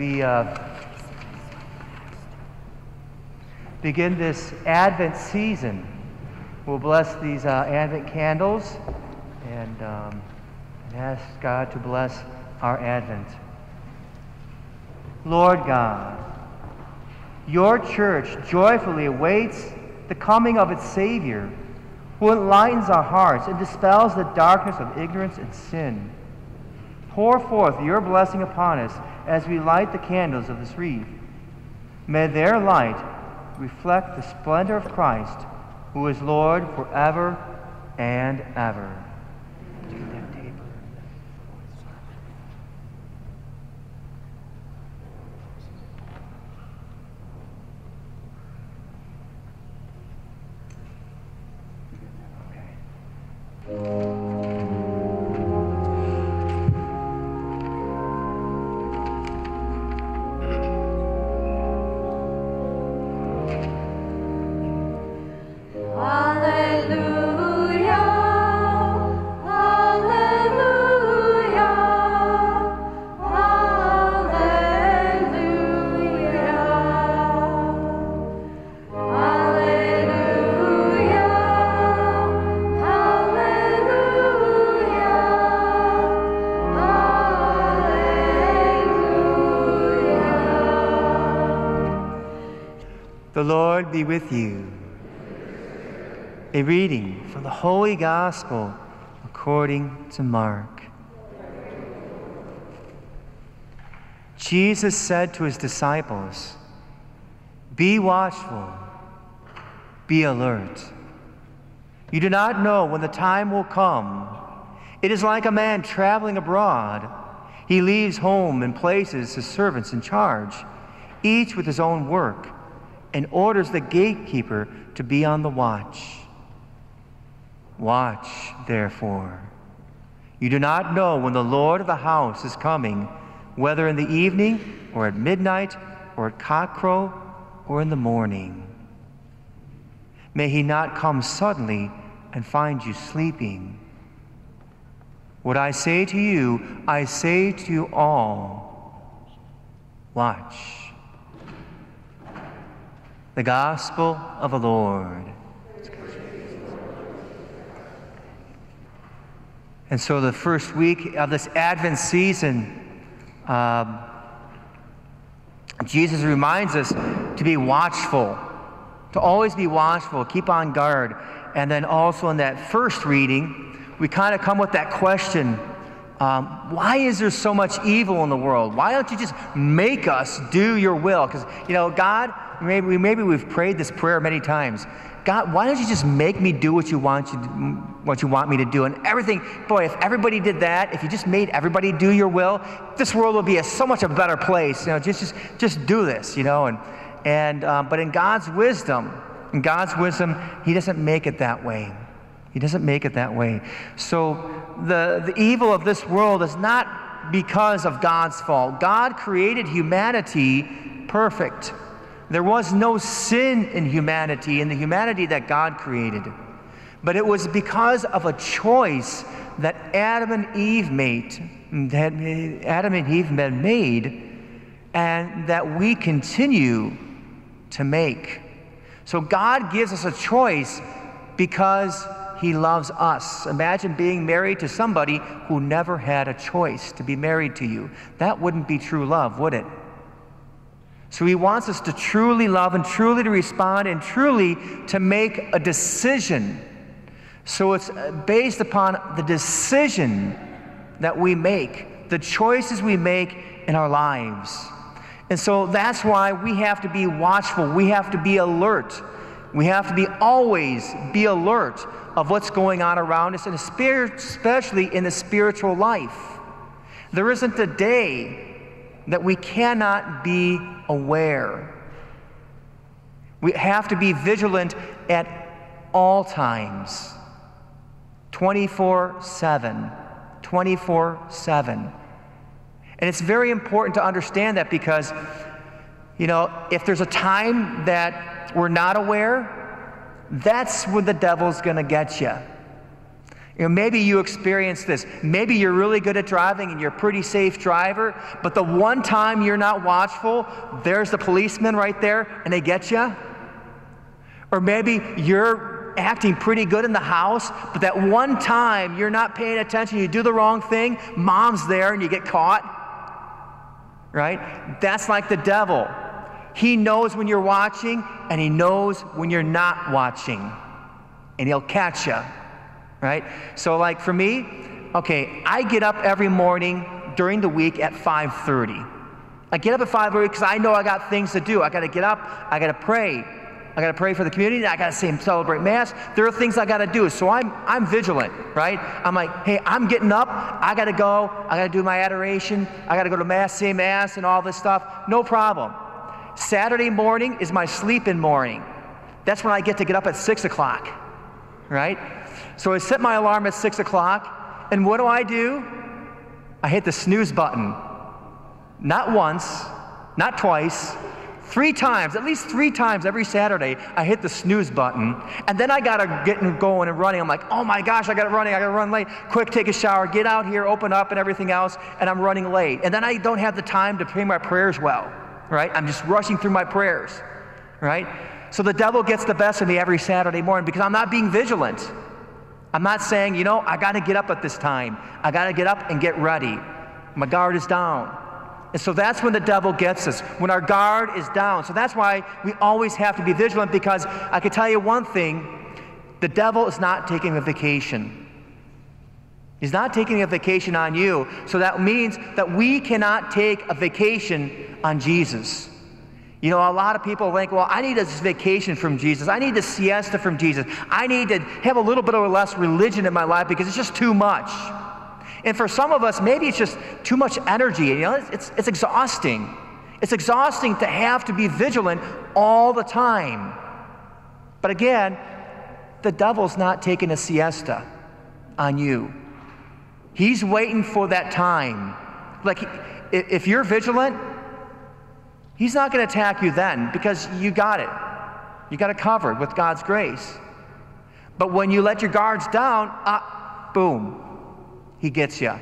We uh, begin this Advent season, we'll bless these uh, Advent candles and, um, and ask God to bless our Advent. Lord God, your church joyfully awaits the coming of its Savior, who enlightens our hearts and dispels the darkness of ignorance and sin. Pour forth your blessing upon us as we light the candles of this wreath. May their light reflect the splendor of Christ, who is Lord forever and ever. Be with you. A reading from the Holy Gospel according to Mark. Jesus said to his disciples, Be watchful, be alert. You do not know when the time will come. It is like a man traveling abroad. He leaves home and places his servants in charge, each with his own work and orders the gatekeeper to be on the watch. Watch, therefore. You do not know when the Lord of the house is coming, whether in the evening, or at midnight, or at cockcrow, or in the morning. May he not come suddenly and find you sleeping. What I say to you, I say to you all watch. The Gospel of the Lord. And so, the first week of this Advent season, um, Jesus reminds us to be watchful, to always be watchful, keep on guard. And then also in that first reading, we kind of come with that question um, why is there so much evil in the world? Why don't you just make us do your will? Because, you know, God maybe, maybe we've prayed this prayer many times. God, why don't you just make me do what you want you what you want me to do? And everything, boy, if everybody did that, if you just made everybody do your will, this world would be a, so much a better place. You know, just just just do this, you know. And and um, but in God's wisdom, in God's wisdom, He doesn't make it that way. He doesn't make it that way. So the the evil of this world is not because of God's fault. God created humanity perfect. There was no sin in humanity, in the humanity that God created. But it was because of a choice that Adam and Eve made, that Adam and Eve made, and that we continue to make. So God gives us a choice because he loves us. Imagine being married to somebody who never had a choice to be married to you. That wouldn't be true love, would it? So he wants us to truly love and truly to respond and truly to make a decision. So it's uh, based upon the decision that we make, the choices we make in our lives. And so that's why we have to be watchful. We have to be alert. We have to be always be alert of what's going on around us, and especially in the spiritual life. There isn't a day that we cannot be aware. We have to be vigilant at all times 24 7. 24 7. And it's very important to understand that because, you know, if there's a time that we're not aware, that's when the devil's going to get you. You know, maybe you experience this. Maybe you're really good at driving and you're a pretty safe driver, but the one time you're not watchful, there's the policeman right there and they get you. Or maybe you're acting pretty good in the house, but that one time you're not paying attention, you do the wrong thing, mom's there and you get caught. Right? That's like the devil. He knows when you're watching and he knows when you're not watching. And he'll catch you right? So like for me, okay, I get up every morning during the week at 5:30. I get up at 5:30 because I know I got things to do. I got to get up. I got to pray. I got to pray for the community. I got to say celebrate mass. There are things I got to do. So I'm I'm vigilant, right? I'm like, hey, I'm getting up. I got to go. I got to do my adoration. I got to go to mass, say mass, and all this stuff. No problem. Saturday morning is my sleep-in morning. That's when I get to get up at six o'clock, right? So I set my alarm at 6 o'clock, and what do I do? I hit the snooze button. Not once, not twice, three times, at least three times every Saturday, I hit the snooze button. And then I gotta get going and running. I'm like, oh my gosh, I gotta running, I gotta run late. Quick, take a shower, get out here, open up, and everything else, and I'm running late. And then I don't have the time to pray my prayers well, right? I'm just rushing through my prayers, right? So the devil gets the best of me every Saturday morning because I'm not being vigilant. I'm not saying, you know, I got to get up at this time. I got to get up and get ready. My guard is down. And so that's when the devil gets us, when our guard is down. So that's why we always have to be vigilant because I can tell you one thing the devil is not taking a vacation. He's not taking a vacation on you. So that means that we cannot take a vacation on Jesus. You know, a lot of people think, well, I need a vacation from Jesus. I need a siesta from Jesus. I need to have a little bit or less religion in my life because it's just too much. And for some of us, maybe it's just too much energy. You know, it's, it's, it's exhausting. It's exhausting to have to be vigilant all the time. But again, the devil's not taking a siesta on you. He's waiting for that time. Like, if you're vigilant, He's not going to attack you then because you got it. You got it covered with God's grace. But when you let your guards down, uh, boom, he gets you.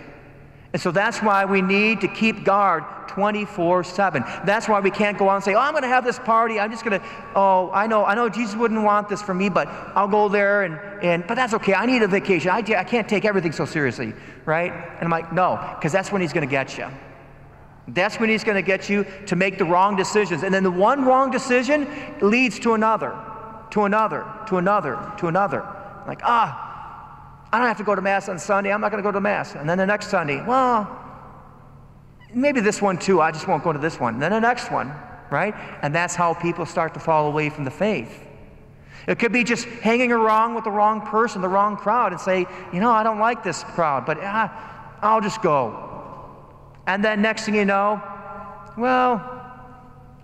And so that's why we need to keep guard 24 7. That's why we can't go out and say, oh, I'm going to have this party. I'm just going to, oh, I know, I know Jesus wouldn't want this for me, but I'll go there and, and but that's okay. I need a vacation. I, I can't take everything so seriously, right? And I'm like, no, because that's when he's going to get you. That's when he's going to get you to make the wrong decisions. And then the one wrong decision leads to another, to another, to another, to another. Like, ah, I don't have to go to Mass on Sunday. I'm not going to go to Mass. And then the next Sunday, well, maybe this one too. I just won't go to this one. And then the next one, right? And that's how people start to fall away from the faith. It could be just hanging around with the wrong person, the wrong crowd, and say, you know, I don't like this crowd, but ah, I'll just go. And then next thing you know, well,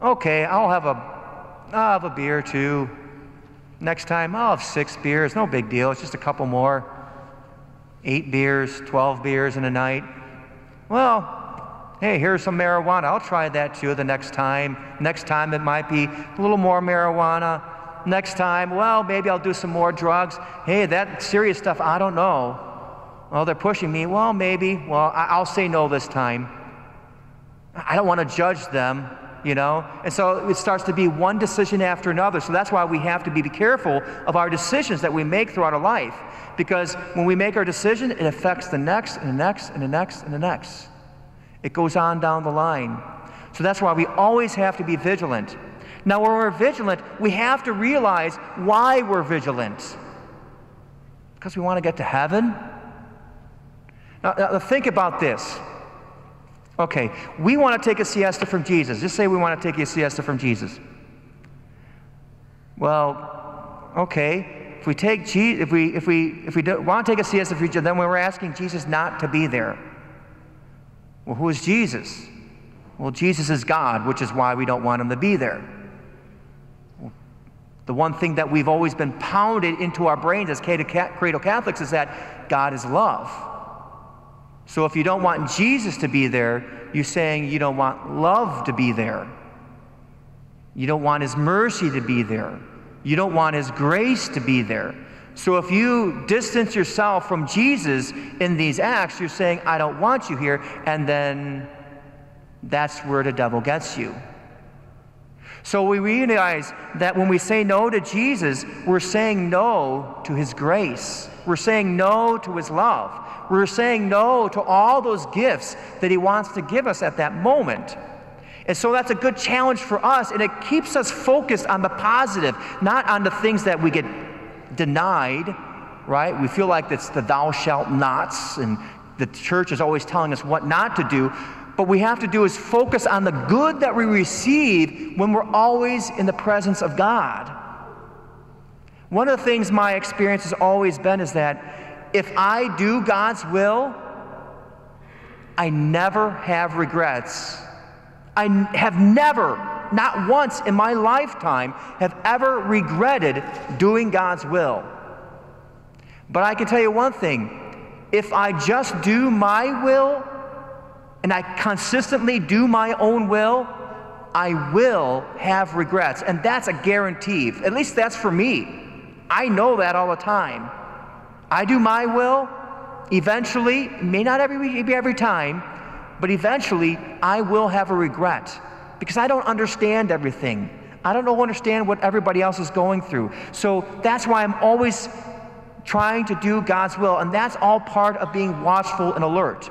okay, I'll have a, I'll have a beer too. Next time, I'll have six beers. No big deal. It's just a couple more. Eight beers, 12 beers in a night. Well, hey, here's some marijuana. I'll try that too the next time. Next time, it might be a little more marijuana. Next time, well, maybe I'll do some more drugs. Hey, that serious stuff, I don't know. Well, they're pushing me. Well, maybe. Well, I'll say no this time. I don't want to judge them, you know? And so it starts to be one decision after another. So that's why we have to be careful of our decisions that we make throughout our life. Because when we make our decision, it affects the next and the next and the next and the next. It goes on down the line. So that's why we always have to be vigilant. Now, when we're vigilant, we have to realize why we're vigilant. Because we want to get to heaven? Now, now think about this. Okay, we want to take a siesta from Jesus. Just say we want to take a siesta from Jesus. Well, okay, if we take Je- if we if we if we don't want to take a siesta from Jesus, then we're asking Jesus not to be there. Well, who is Jesus? Well, Jesus is God, which is why we don't want him to be there. The one thing that we've always been pounded into our brains as cradle Catholics is that God is love. So if you don't want Jesus to be there, you're saying you don't want love to be there. You don't want his mercy to be there. You don't want his grace to be there. So if you distance yourself from Jesus in these acts, you're saying, I don't want you here, and then that's where the devil gets you. So we realize that when we say no to Jesus, we're saying no to his grace. We're saying no to his love. We're saying no to all those gifts that he wants to give us at that moment. And so that's a good challenge for us, and it keeps us focused on the positive, not on the things that we get denied, right? We feel like it's the thou shalt nots, and the church is always telling us what not to do. But we have to do is focus on the good that we receive when we're always in the presence of God. One of the things my experience has always been is that if I do God's will, I never have regrets. I have never, not once in my lifetime, have ever regretted doing God's will. But I can tell you one thing if I just do my will, and I consistently do my own will, I will have regrets. And that's a guarantee. At least that's for me. I know that all the time. I do my will, eventually, may not every, be every time, but eventually I will have a regret because I don't understand everything. I don't understand what everybody else is going through. So that's why I'm always trying to do God's will, and that's all part of being watchful and alert.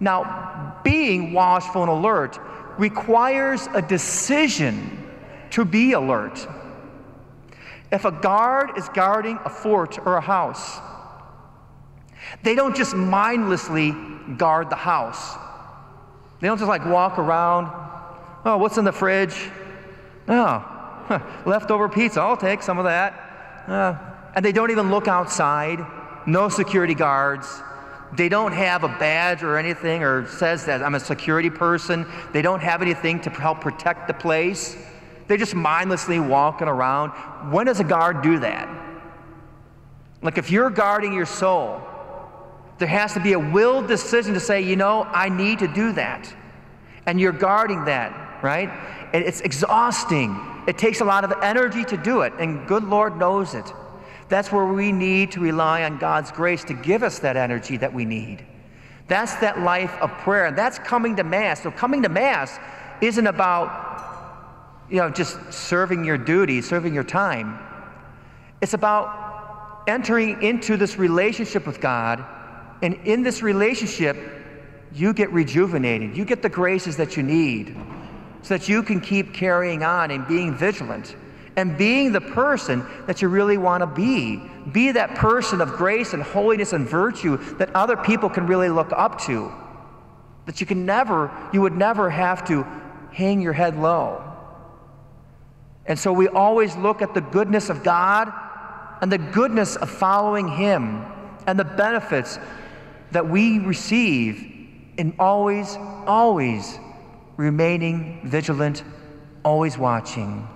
Now, being watchful and alert requires a decision to be alert. If a guard is guarding a fort or a house, they don't just mindlessly guard the house. They don't just like walk around, oh, what's in the fridge? Oh, leftover pizza, I'll take some of that. Uh, and they don't even look outside, no security guards. They don't have a badge or anything or says that I'm a security person. They don't have anything to help protect the place. They're just mindlessly walking around. When does a guard do that? Like if you're guarding your soul, there has to be a will decision to say, you know, I need to do that. And you're guarding that, right? And it's exhausting. It takes a lot of energy to do it, and good Lord knows it. That's where we need to rely on God's grace to give us that energy that we need. That's that life of prayer. And that's coming to Mass. So coming to Mass isn't about, you know, just serving your duty, serving your time. It's about entering into this relationship with God. And in this relationship, you get rejuvenated. You get the graces that you need so that you can keep carrying on and being vigilant and being the person that you really want to be. Be that person of grace and holiness and virtue that other people can really look up to. That you can never, you would never have to hang your head low. And so we always look at the goodness of God and the goodness of following Him and the benefits that we receive in always, always remaining vigilant, always watching.